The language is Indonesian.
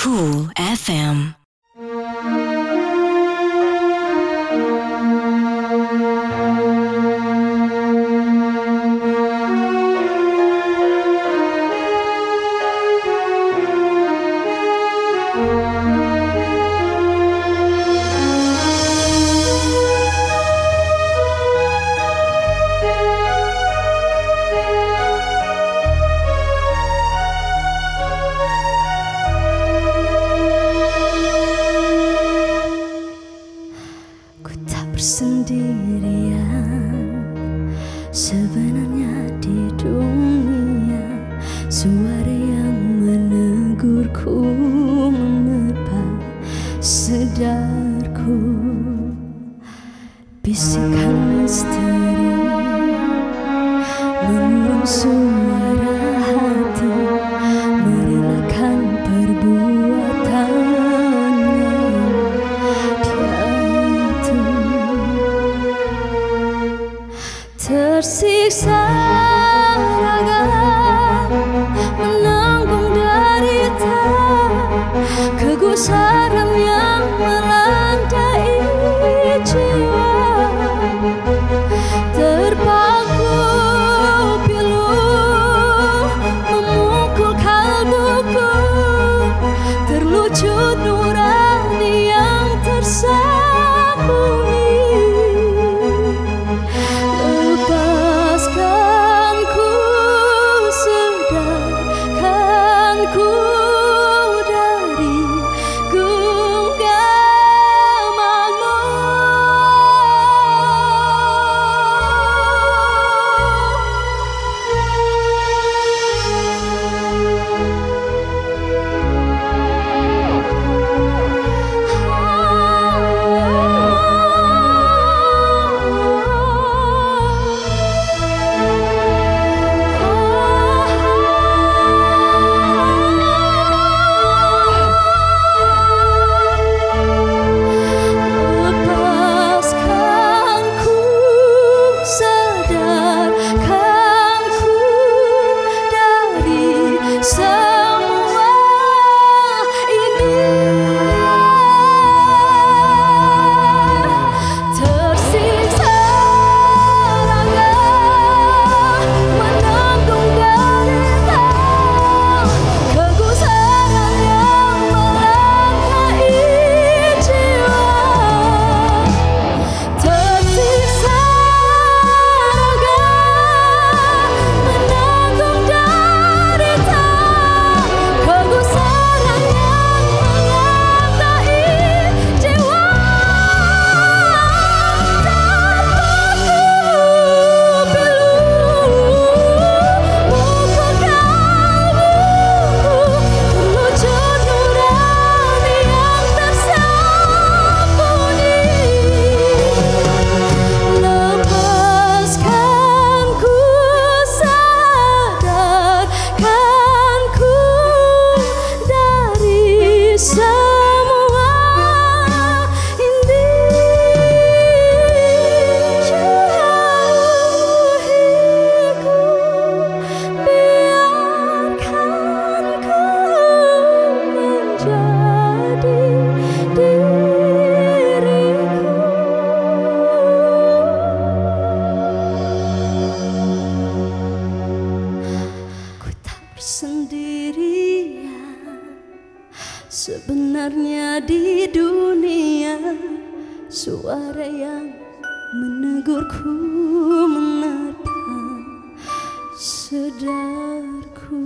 Cool FM. Ku tak bersendirian. Sebenarnya di dunia Suara yang menegurku menerpa sedarku. Bisikan misteri Mengurung sungai. 살아가. sebenarnya di dunia Suara yang menegurku menata sedarku?